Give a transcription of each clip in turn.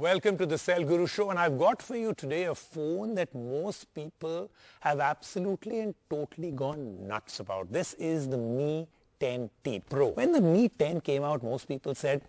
Welcome to the Cell Guru Show and I've got for you today a phone that most people have absolutely and totally gone nuts about. This is the Mi 10T Pro. When the Mi 10 came out, most people said,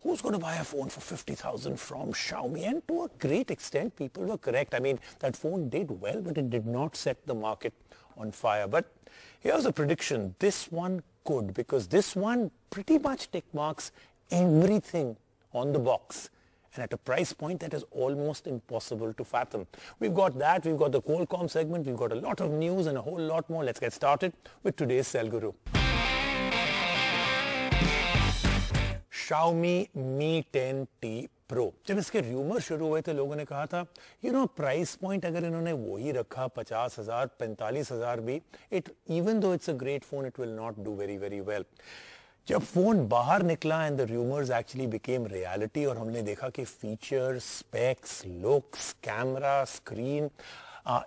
who's going to buy a phone for 50,000 from Xiaomi? And to a great extent, people were correct. I mean, that phone did well, but it did not set the market on fire. But here's a prediction. This one could, because this one pretty much tick marks everything on the box and at a price point that is almost impossible to fathom. We've got that, we've got the Qualcomm segment, we've got a lot of news and a whole lot more. Let's get started with today's Cell Guru. Xiaomi Mi 10T Pro. जब इसके rumour शुरू हुए थे लोगों ने कहा था you know price point अगर इन्होंने वही रखा पचास हजार पैंतालीस हजार भी it even though it's a great phone it will not do very very well जब फोन बाहर निकला and the rumours actually became reality और हमने देखा कि features specs looks camera screen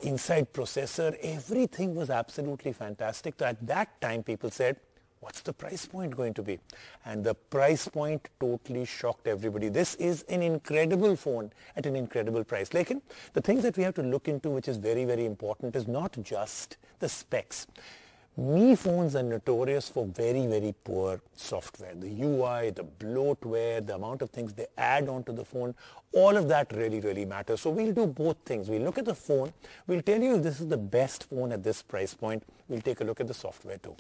inside processor everything was absolutely fantastic so at that time people said what's the price point going to be and the price point totally shocked everybody this is an incredible phone at an incredible price like the things that we have to look into which is very very important is not just the specs Mi phones are notorious for very, very poor software. The UI, the bloatware, the amount of things they add onto the phone, all of that really, really matters. So we'll do both things. We'll look at the phone. We'll tell you if this is the best phone at this price point. We'll take a look at the software too.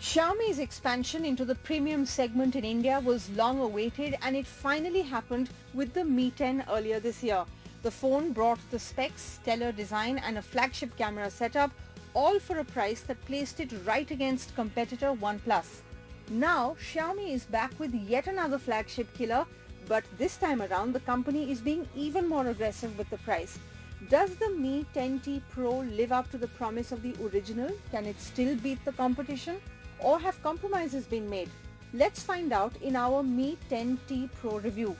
Xiaomi's expansion into the premium segment in India was long awaited and it finally happened with the Mi 10 earlier this year. The phone brought the specs, stellar design and a flagship camera setup, all for a price that placed it right against competitor OnePlus. Now, Xiaomi is back with yet another flagship killer, but this time around the company is being even more aggressive with the price. Does the Mi 10T Pro live up to the promise of the original? Can it still beat the competition? Or have compromises been made? Let's find out in our Mi 10T Pro review.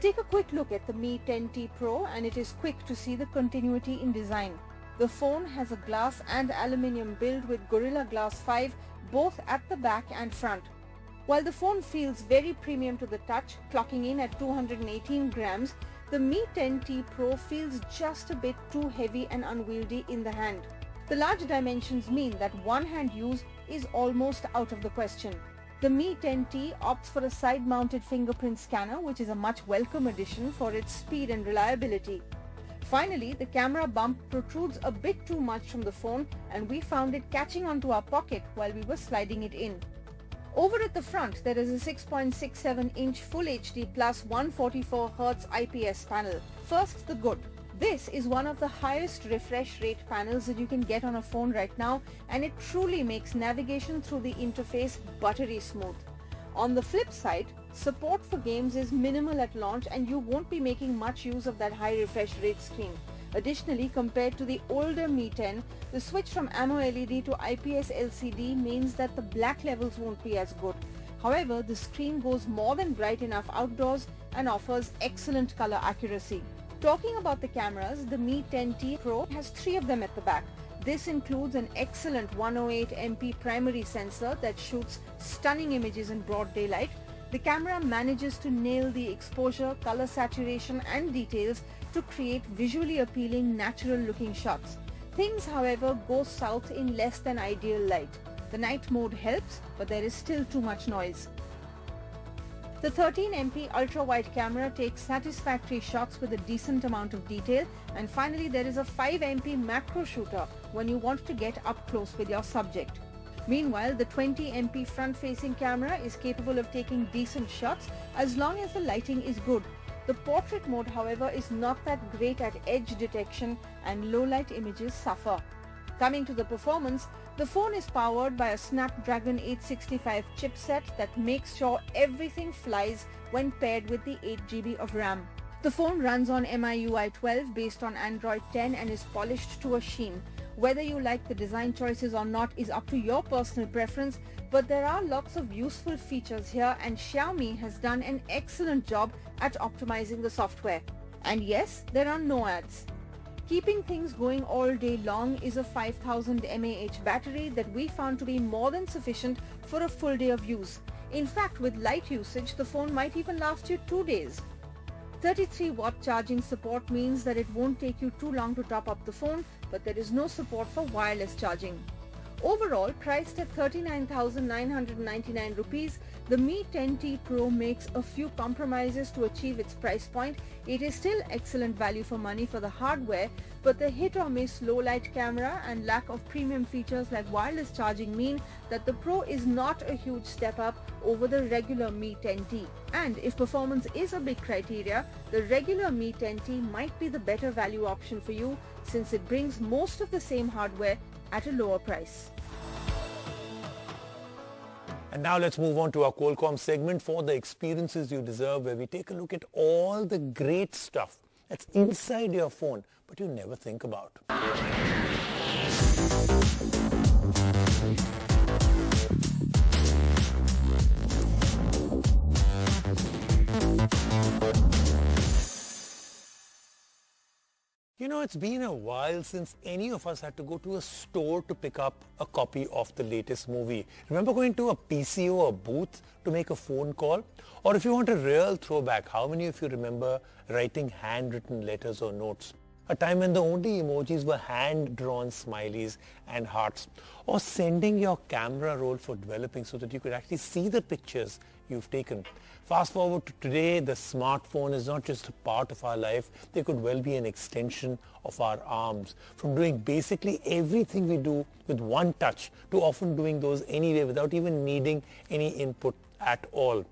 Take a quick look at the Mi 10T Pro and it is quick to see the continuity in design. The phone has a glass and aluminium build with Gorilla Glass 5 both at the back and front. While the phone feels very premium to the touch, clocking in at 218 grams, the Mi 10T Pro feels just a bit too heavy and unwieldy in the hand. The large dimensions mean that one-hand use is almost out of the question. The Mi 10T opts for a side-mounted fingerprint scanner which is a much welcome addition for its speed and reliability. Finally, the camera bump protrudes a bit too much from the phone and we found it catching onto our pocket while we were sliding it in. Over at the front, there is a 6.67 inch Full HD plus 144Hz IPS panel. First, the good. This is one of the highest refresh rate panels that you can get on a phone right now and it truly makes navigation through the interface buttery smooth. On the flip side, support for games is minimal at launch and you won't be making much use of that high refresh rate screen. Additionally, compared to the older Mi 10, the switch from AMOLED to IPS LCD means that the black levels won't be as good. However, the screen goes more than bright enough outdoors and offers excellent color accuracy. Talking about the cameras, the Mi 10T Pro has three of them at the back. This includes an excellent 108MP primary sensor that shoots stunning images in broad daylight. The camera manages to nail the exposure, color saturation and details to create visually appealing natural looking shots. Things however go south in less than ideal light. The night mode helps but there is still too much noise. The 13MP ultra-wide camera takes satisfactory shots with a decent amount of detail and finally there is a 5MP macro shooter when you want to get up close with your subject. Meanwhile, the 20MP front-facing camera is capable of taking decent shots as long as the lighting is good. The portrait mode however is not that great at edge detection and low light images suffer. Coming to the performance, the phone is powered by a Snapdragon 865 chipset that makes sure everything flies when paired with the 8GB of RAM. The phone runs on MIUI 12 based on Android 10 and is polished to a sheen. Whether you like the design choices or not is up to your personal preference, but there are lots of useful features here and Xiaomi has done an excellent job at optimizing the software. And yes, there are no ads. Keeping things going all day long is a 5000 mAh battery that we found to be more than sufficient for a full day of use. In fact, with light usage, the phone might even last you two days. 33 watt charging support means that it won't take you too long to top up the phone, but there is no support for wireless charging. Overall, priced at 39,999 rupees, the Mi 10T Pro makes a few compromises to achieve its price point. It is still excellent value for money for the hardware, but the hit or miss low light camera and lack of premium features like wireless charging mean that the Pro is not a huge step up over the regular Mi 10T. And if performance is a big criteria, the regular Mi 10T might be the better value option for you since it brings most of the same hardware at a lower price. And now let's move on to our Qualcomm segment for the experiences you deserve where we take a look at all the great stuff that's inside your phone but you never think about. You know, it's been a while since any of us had to go to a store to pick up a copy of the latest movie. Remember going to a PCO or booth to make a phone call? Or if you want a real throwback, how many of you remember writing handwritten letters or notes? A time when the only emojis were hand-drawn smileys and hearts. Or sending your camera roll for developing so that you could actually see the pictures you've taken. Fast forward to today, the smartphone is not just a part of our life, they could well be an extension of our arms. From doing basically everything we do with one touch to often doing those anyway without even needing any input at all.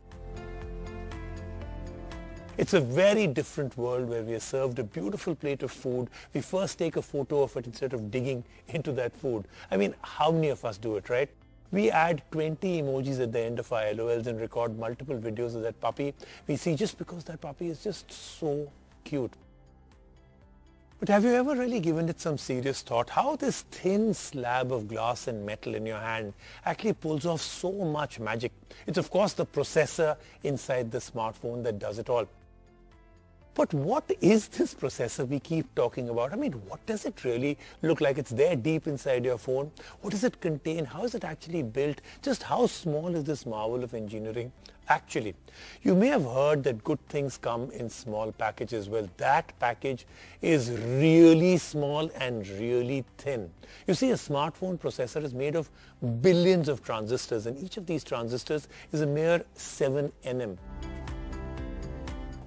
It's a very different world where we are served a beautiful plate of food. We first take a photo of it instead of digging into that food. I mean, how many of us do it, right? We add 20 emojis at the end of our LOLs and record multiple videos of that puppy we see just because that puppy is just so cute. But have you ever really given it some serious thought how this thin slab of glass and metal in your hand actually pulls off so much magic? It's of course the processor inside the smartphone that does it all. But what is this processor we keep talking about? I mean, what does it really look like? It's there deep inside your phone. What does it contain? How is it actually built? Just how small is this marvel of engineering? Actually, you may have heard that good things come in small packages. Well, that package is really small and really thin. You see, a smartphone processor is made of billions of transistors and each of these transistors is a mere 7 nm.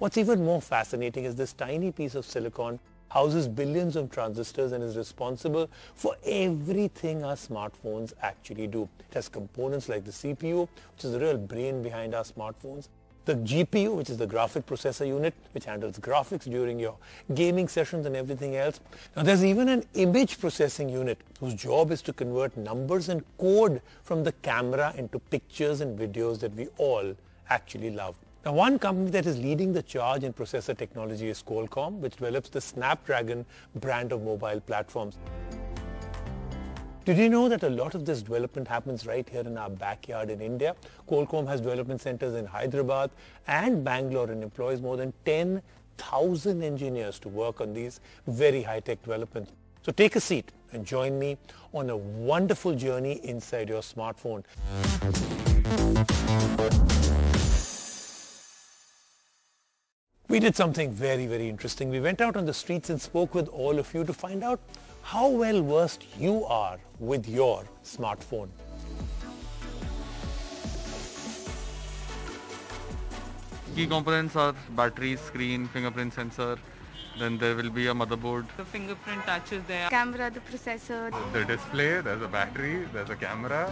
What's even more fascinating is this tiny piece of silicon houses billions of transistors and is responsible for everything our smartphones actually do. It has components like the CPU, which is the real brain behind our smartphones, the GPU, which is the graphic processor unit, which handles graphics during your gaming sessions and everything else. Now there's even an image processing unit whose job is to convert numbers and code from the camera into pictures and videos that we all actually love. Now, one company that is leading the charge in processor technology is Qualcomm, which develops the Snapdragon brand of mobile platforms. Did you know that a lot of this development happens right here in our backyard in India? Qualcomm has development centers in Hyderabad and Bangalore and employs more than 10,000 engineers to work on these very high-tech developments. So take a seat and join me on a wonderful journey inside your smartphone. We did something very, very interesting. We went out on the streets and spoke with all of you to find out how well versed you are with your smartphone. Key components are battery, screen, fingerprint sensor, then there will be a motherboard. The fingerprint touches there. camera, the processor. The display, there's a battery, there's a camera.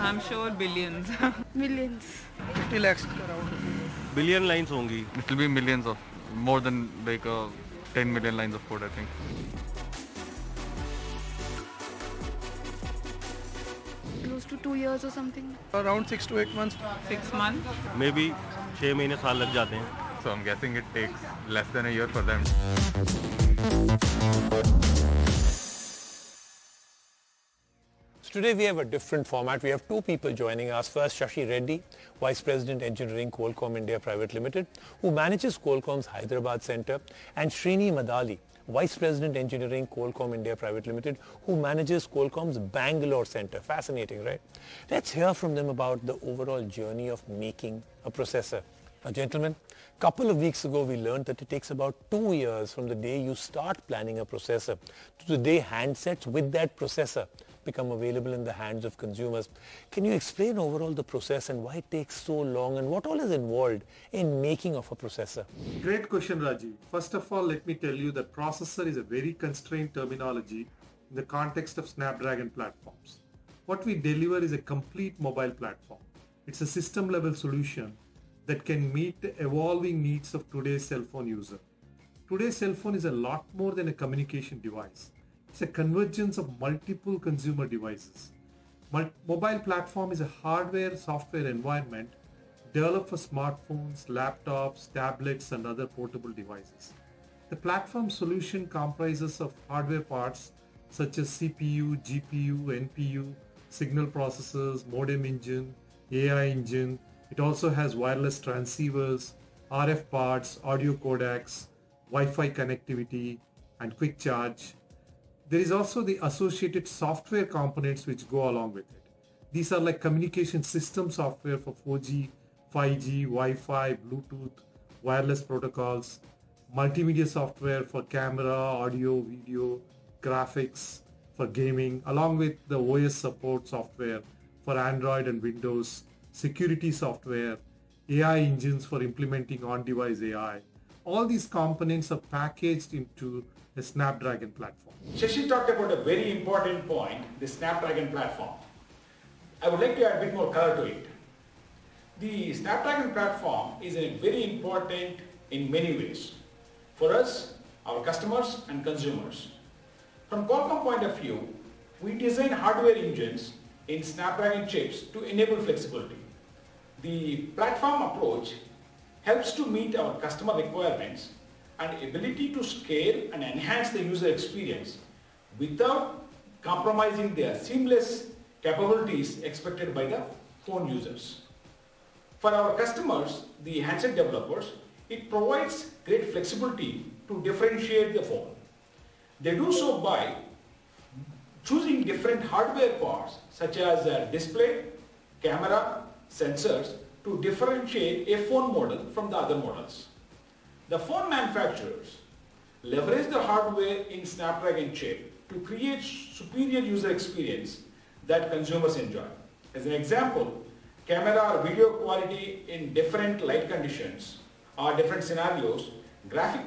I'm sure billions. Millions. 50 lakhs Billion lines only. It will be millions of, more than like uh, 10 million lines of code I think. Close to two years or something. around 6 to 8 months Six months. बी छः महीने साल लग जाते हैं So I'm guessing it takes less than a year for them. Today we have a different format. We have two people joining us. First, Shashi Reddy, Vice President Engineering Qualcomm India Private Limited, who manages Qualcomm's Hyderabad Center, and Srini Madali, Vice President Engineering Qualcomm India Private Limited, who manages Qualcomm's Bangalore Center. Fascinating, right? Let's hear from them about the overall journey of making a processor. Now, gentlemen, a couple of weeks ago we learned that it takes about two years from the day you start planning a processor to the day handsets with that processor become available in the hands of consumers. Can you explain overall the process and why it takes so long and what all is involved in making of a processor? Great question, Rajiv. First of all, let me tell you that processor is a very constrained terminology in the context of Snapdragon platforms. What we deliver is a complete mobile platform. It's a system level solution that can meet the evolving needs of today's cell phone user. Today's cell phone is a lot more than a communication device. It's a convergence of multiple consumer devices. Mobile platform is a hardware software environment developed for smartphones, laptops, tablets, and other portable devices. The platform solution comprises of hardware parts such as CPU, GPU, NPU, signal processors, modem engine, AI engine. It also has wireless transceivers, RF parts, audio codecs, Wi-Fi connectivity, and quick charge. There is also the associated software components which go along with it. These are like communication system software for 4G, 5G, Wi-Fi, Bluetooth, wireless protocols, multimedia software for camera, audio, video, graphics, for gaming, along with the OS support software for Android and Windows, security software, AI engines for implementing on-device AI. All these components are packaged into the Snapdragon platform. Shashi talked about a very important point, the Snapdragon platform. I would like to add a bit more color to it. The Snapdragon platform is a very important in many ways for us, our customers and consumers. From Qualcomm point of view, we design hardware engines in Snapdragon chips to enable flexibility. The platform approach helps to meet our customer requirements and ability to scale and enhance the user experience without compromising their seamless capabilities expected by the phone users. For our customers, the handset developers, it provides great flexibility to differentiate the phone. They do so by choosing different hardware parts such as a display, camera, sensors to differentiate a phone model from the other models. The phone manufacturers leverage the hardware in Snapdragon chip to create superior user experience that consumers enjoy. As an example, camera or video quality in different light conditions or different scenarios, graphics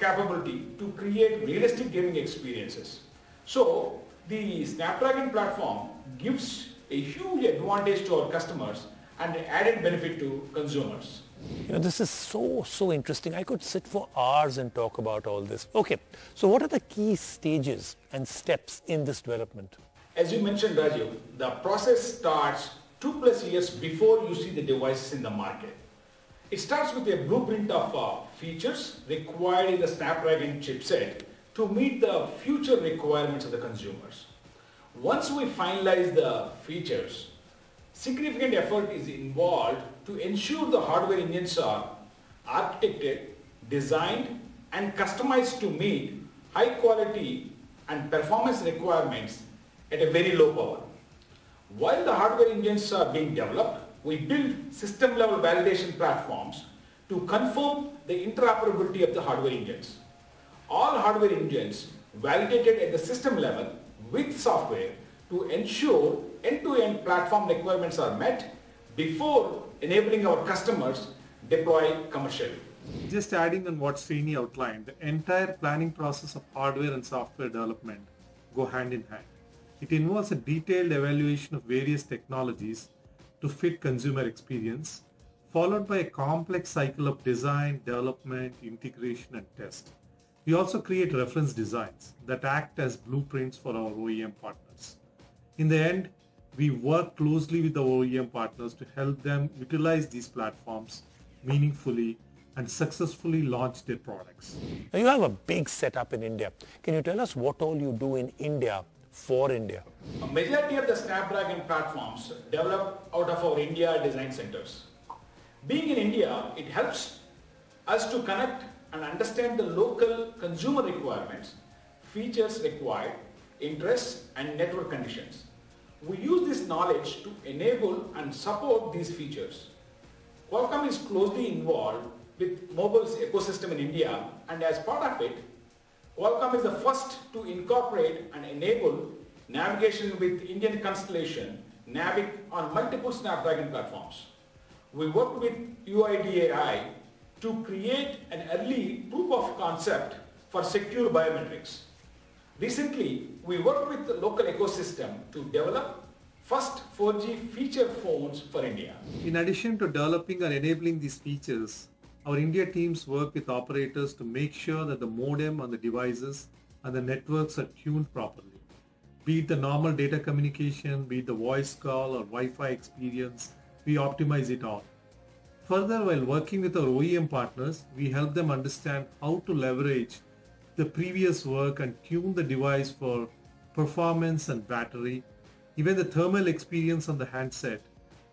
capability to create realistic gaming experiences. So the Snapdragon platform gives a huge advantage to our customers and added benefit to consumers. You know, this is so, so interesting. I could sit for hours and talk about all this. Okay, so what are the key stages and steps in this development? As you mentioned, Rajiv, the process starts two plus years before you see the devices in the market. It starts with a blueprint of uh, features required in the Snapdragon chipset to meet the future requirements of the consumers. Once we finalize the features, significant effort is involved to ensure the hardware engines are architected, designed and customized to meet high quality and performance requirements at a very low power. While the hardware engines are being developed, we build system level validation platforms to confirm the interoperability of the hardware engines. All hardware engines validated at the system level with software to ensure end-to-end platform requirements are met before enabling our customers deploy commercially. Just adding on what Srini outlined, the entire planning process of hardware and software development go hand in hand. It involves a detailed evaluation of various technologies to fit consumer experience, followed by a complex cycle of design, development, integration, and test. We also create reference designs that act as blueprints for our OEM partners. In the end, we work closely with the OEM partners to help them utilize these platforms meaningfully and successfully launch their products. Now you have a big setup in India. Can you tell us what all you do in India for India. A majority of the Snapdragon platforms develop out of our India design centers. Being in India, it helps us to connect and understand the local consumer requirements, features required, interests and network conditions. We use this knowledge to enable and support these features. Qualcomm is closely involved with mobile's ecosystem in India and as part of it, Qualcomm is the first to incorporate and enable navigation with Indian constellation NavIC on multiple Snapdragon platforms. We worked with UIDAI to create an early proof of concept for secure biometrics. Recently, we worked with the local ecosystem to develop first 4G feature phones for India. In addition to developing and enabling these features, our India teams work with operators to make sure that the modem on the devices and the networks are tuned properly. Be it the normal data communication, be it the voice call or Wi-Fi experience, we optimize it all. Further, while working with our OEM partners, we help them understand how to leverage the previous work and tune the device for performance and battery. Even the thermal experience on the handset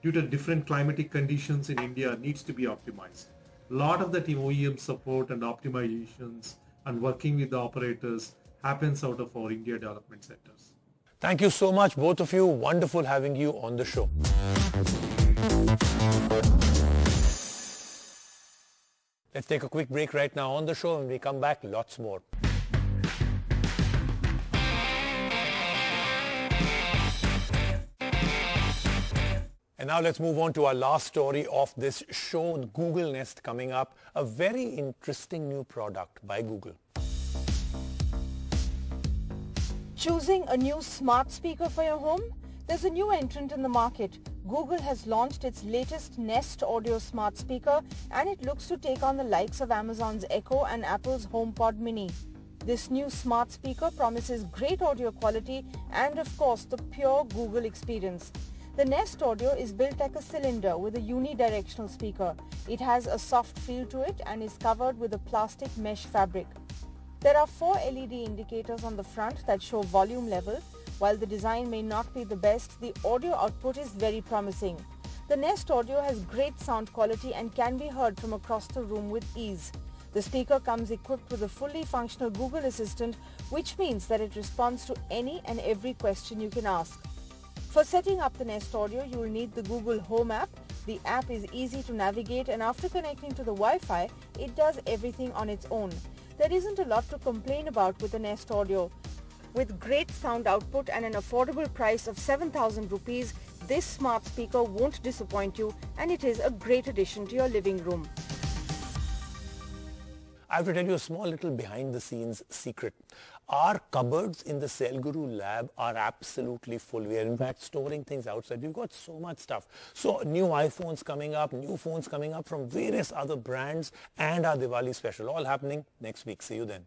due to different climatic conditions in India needs to be optimized. A lot of that OEM support and optimizations and working with the operators happens out of our India development centers. Thank you so much, both of you. Wonderful having you on the show. Let's take a quick break right now on the show and we come back lots more. And now let's move on to our last story of this show, Google Nest coming up, a very interesting new product by Google. Choosing a new smart speaker for your home? There's a new entrant in the market. Google has launched its latest Nest Audio smart speaker and it looks to take on the likes of Amazon's Echo and Apple's HomePod mini. This new smart speaker promises great audio quality and of course the pure Google experience. The Nest Audio is built like a cylinder with a unidirectional speaker. It has a soft feel to it and is covered with a plastic mesh fabric. There are four LED indicators on the front that show volume level. While the design may not be the best, the audio output is very promising. The Nest Audio has great sound quality and can be heard from across the room with ease. The speaker comes equipped with a fully functional Google Assistant, which means that it responds to any and every question you can ask. For setting up the Nest Audio, you will need the Google Home app. The app is easy to navigate and after connecting to the Wi-Fi, it does everything on its own. There isn't a lot to complain about with the Nest Audio. With great sound output and an affordable price of 7000 rupees, this smart speaker won't disappoint you and it is a great addition to your living room. I have to tell you a small little behind the scenes secret. Our cupboards in the Cellguru lab are absolutely full. We are in fact storing things outside. We've got so much stuff. So new iPhones coming up, new phones coming up from various other brands and our Diwali special all happening next week. See you then.